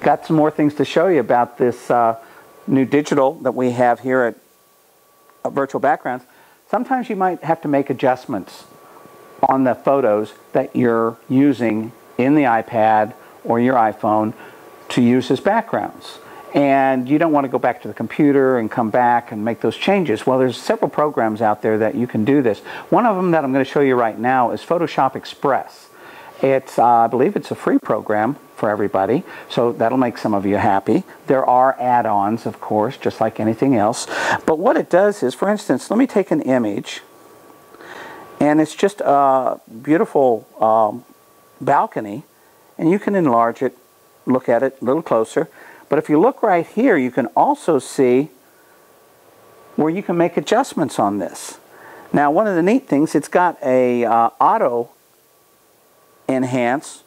got some more things to show you about this uh, new digital that we have here at Virtual Backgrounds. Sometimes you might have to make adjustments on the photos that you're using in the iPad or your iPhone to use as backgrounds. And you don't want to go back to the computer and come back and make those changes. Well, there's several programs out there that you can do this. One of them that I'm going to show you right now is Photoshop Express. It's, uh, I believe it's a free program for everybody, so that'll make some of you happy. There are add-ons, of course, just like anything else. But what it does is, for instance, let me take an image, and it's just a beautiful um, balcony, and you can enlarge it, look at it a little closer. But if you look right here, you can also see where you can make adjustments on this. Now, one of the neat things, it's got a uh, auto enhance,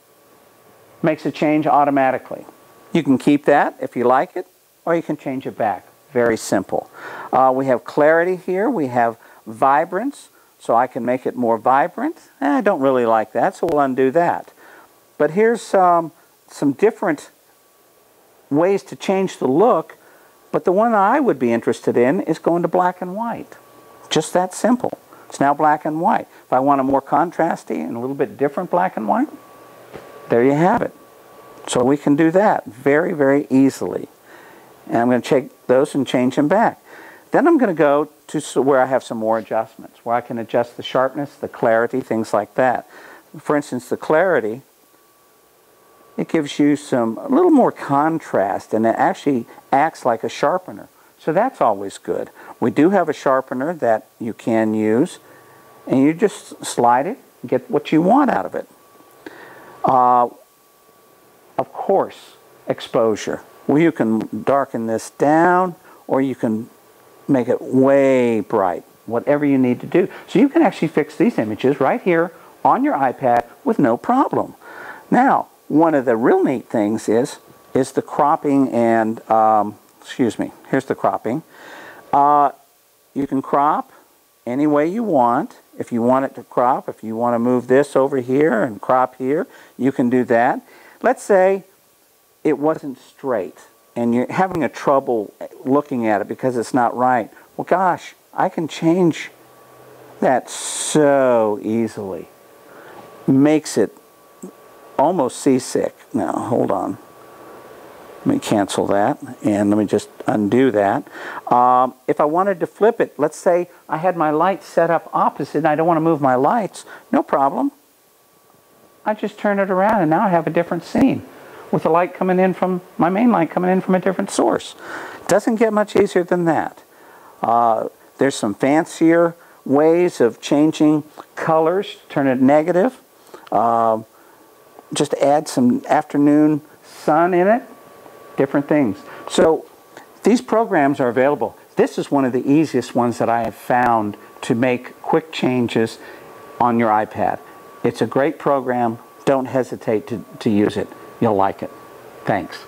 makes a change automatically. You can keep that if you like it, or you can change it back. Very simple. Uh, we have clarity here. We have vibrance, so I can make it more vibrant. Eh, I don't really like that, so we'll undo that. But here's um, some different ways to change the look, but the one I would be interested in is going to black and white. Just that simple. It's now black and white. If I want a more contrasty and a little bit different black and white, there you have it. So we can do that very, very easily. And I'm going to take those and change them back. Then I'm going to go to where I have some more adjustments, where I can adjust the sharpness, the clarity, things like that. For instance, the clarity, it gives you some a little more contrast and it actually acts like a sharpener. So that's always good. We do have a sharpener that you can use and you just slide it get what you want out of it. Uh, of course, exposure. Well, you can darken this down or you can make it way bright, whatever you need to do. So you can actually fix these images right here on your iPad with no problem. Now, one of the real neat things is, is the cropping and, um, excuse me, here's the cropping. Uh, you can crop any way you want. If you want it to crop, if you want to move this over here and crop here, you can do that. Let's say it wasn't straight and you're having a trouble looking at it because it's not right. Well, gosh, I can change that so easily. Makes it almost seasick. Now, hold on. Let me cancel that and let me just undo that. Um, if I wanted to flip it, let's say I had my lights set up opposite and I don't want to move my lights, no problem. I just turn it around and now I have a different scene with the light coming in from, my main light coming in from a different source. Doesn't get much easier than that. Uh, there's some fancier ways of changing colors, turn it negative. Uh, just add some afternoon sun in it, different things. So these programs are available. This is one of the easiest ones that I have found to make quick changes on your iPad. It's a great program. Don't hesitate to, to use it. You'll like it. Thanks.